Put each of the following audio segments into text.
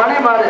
மனைமாறு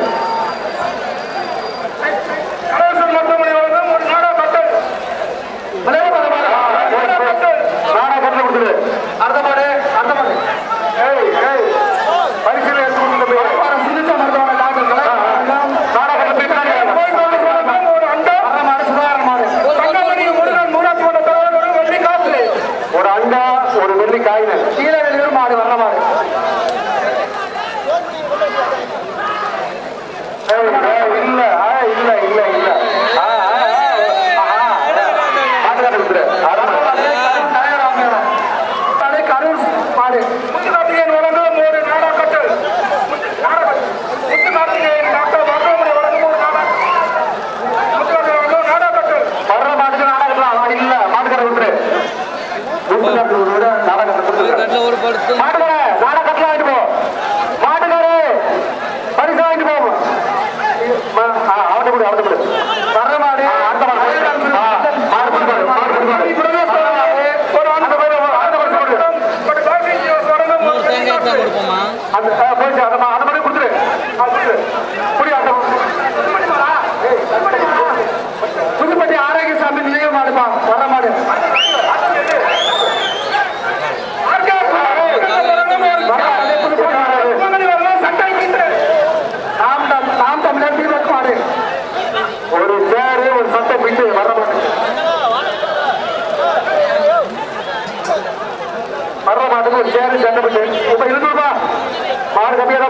Largo miedo,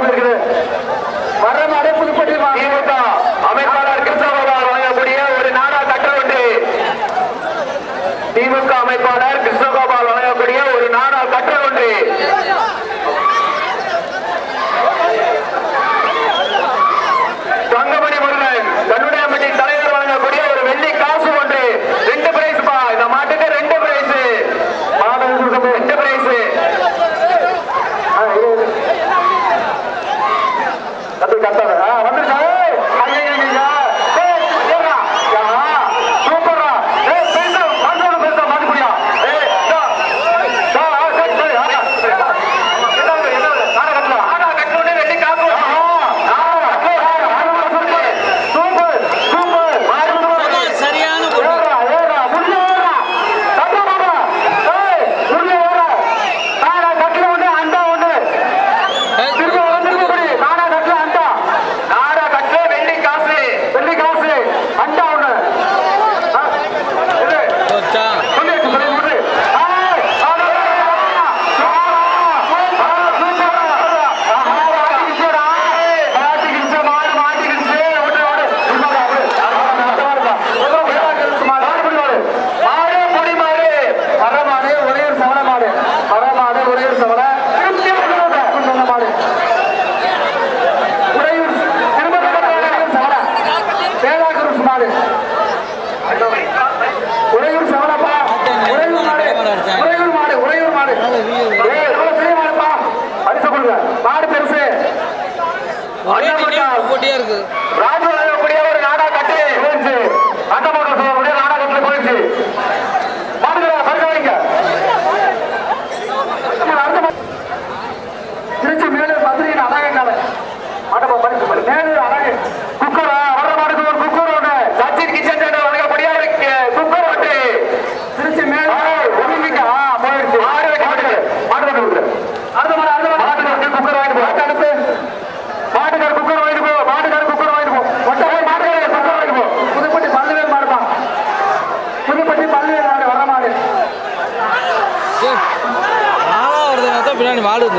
இருக்கு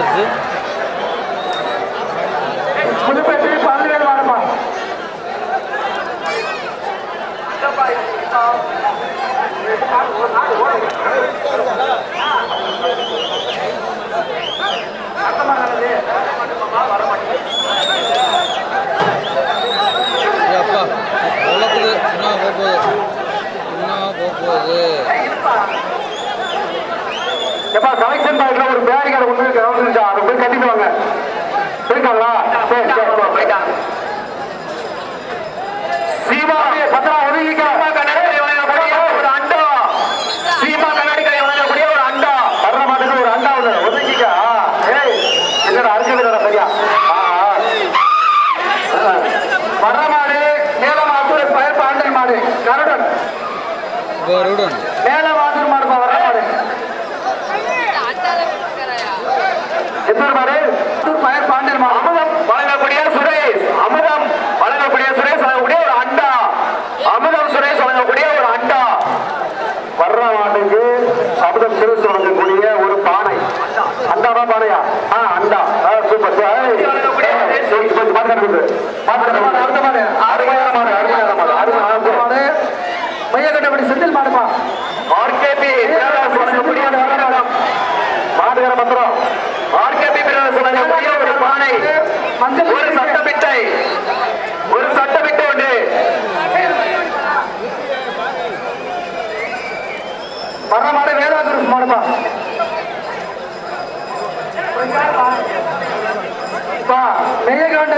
வந்துருச்சு அப்பா உள்ளத்துக்கு என்ன போகுது? என்ன போகுது? எப்பா கலெக்ஷன் பாயிண்ட்ல ஒரு பேரி கடை ஒண்ணு இருக்கு இருந்துச்சா அதை போய் கட்டிட்டு இருக்காங்களா சரி சரி. ஒரு சட்டப்பிட்டை ஒரு சட்டப்பிட்டை ஒன்று. மரணமாட வேதாகுரு மாடுமா? மேயகாண்ட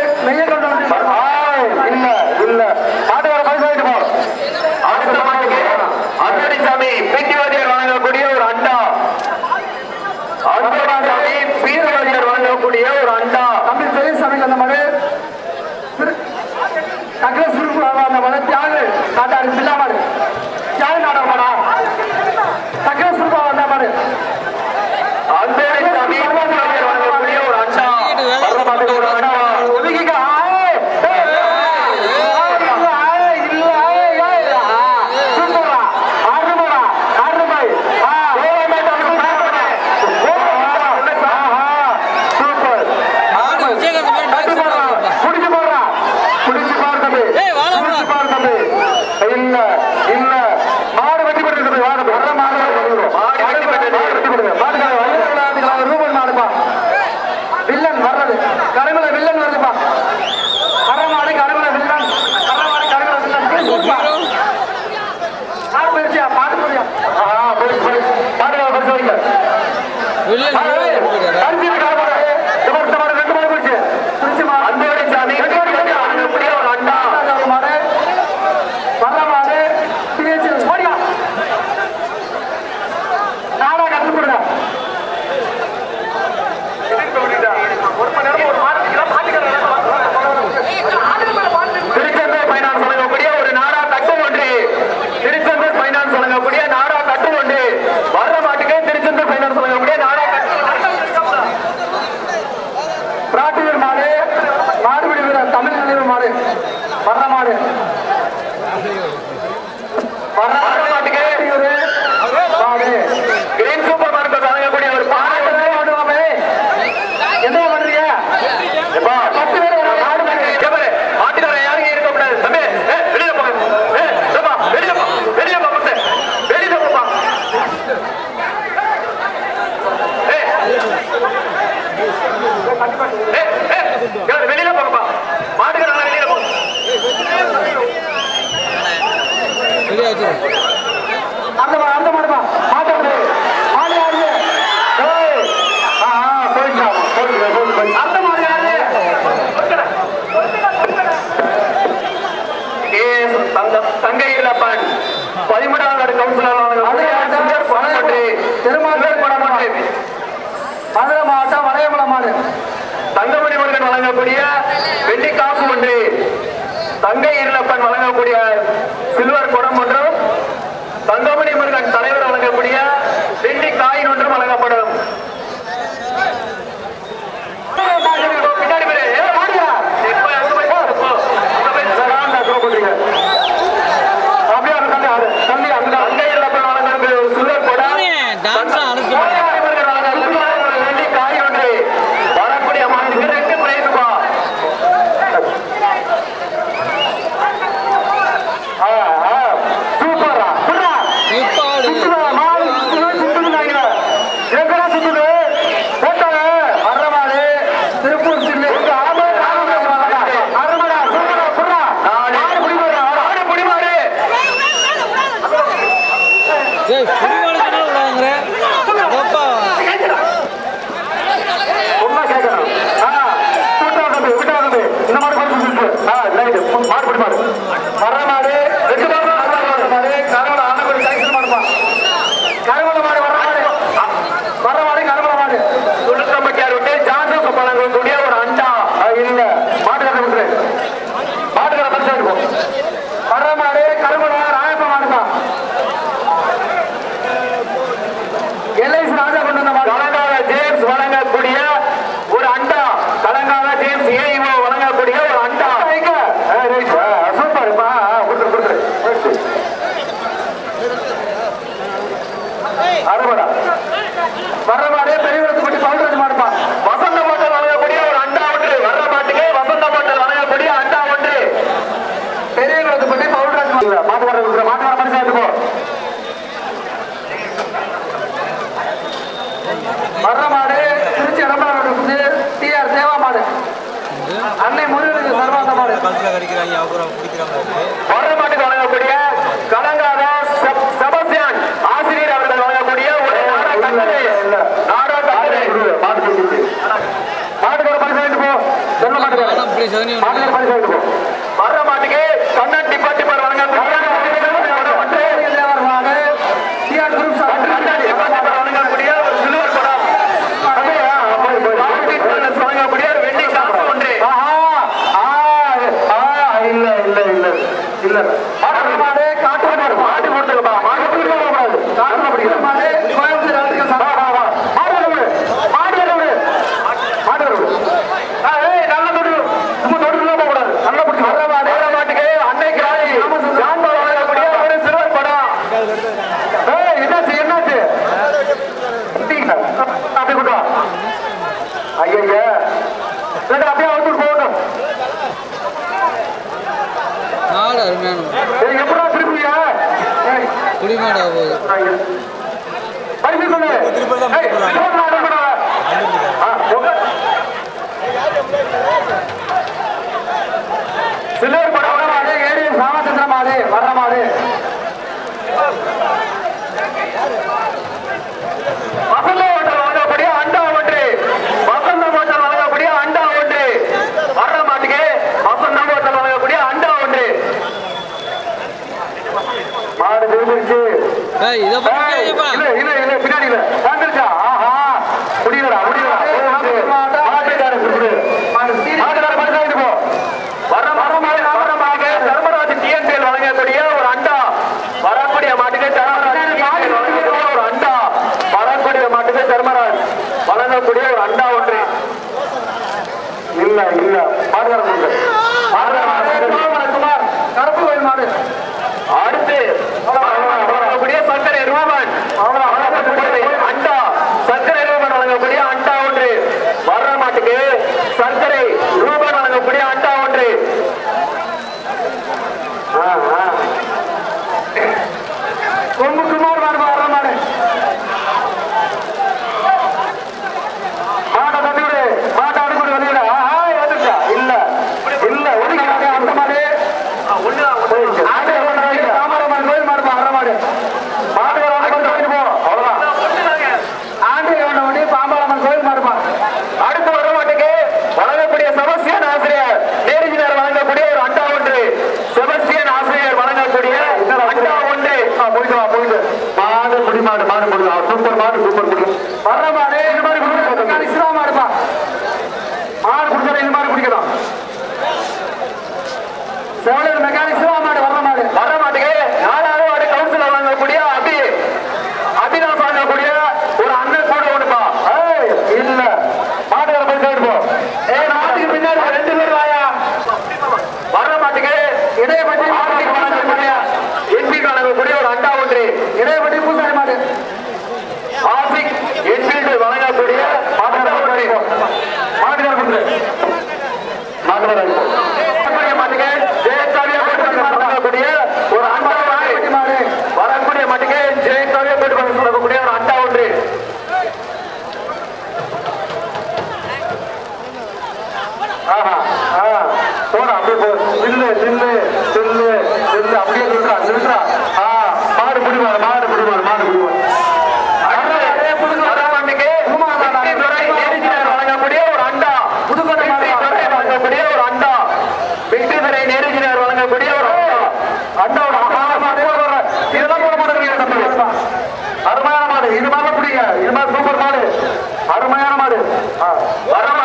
வளர்ச்சி ஆளு நாட்டாரு பில்லாமல் யாரு நாடகமாடா? வழங்கக்கூடிய வெள்ளி காப்பு ஒன்று. தங்கை இருளப்பன் வழங்கக்கூடிய சில்வர் குடம் ஒன்றும். தங்கமணி முருகன் தலைவர் வழங்கக்கூடிய வெள்ளி காயின் ஒன்றும் வழங்கப்படும் 당연히 오늘 아, 네, 네, 네, குடிமாடா போகுது. பரிசு Bora,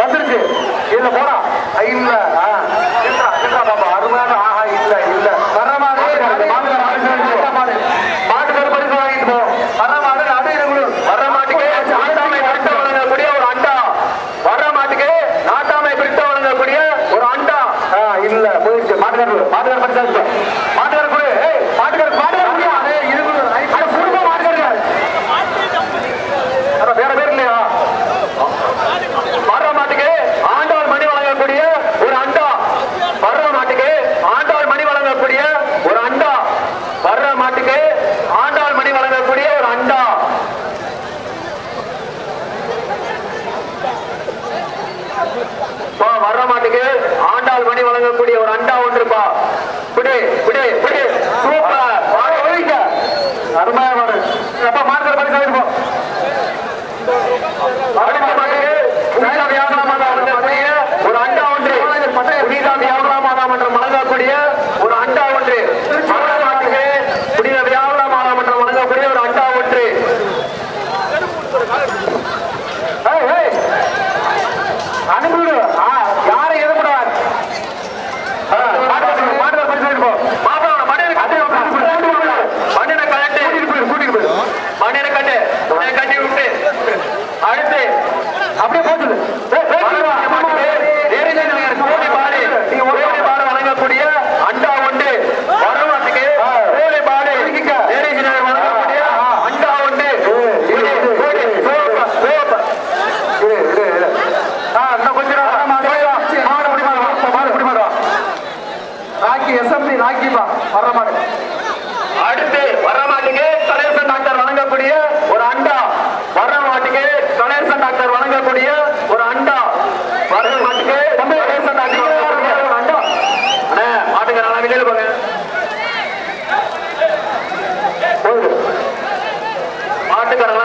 வந்துருச்சு இதுல போனா இல்ல சட்டமன்றம் வழங்கக்கூடிய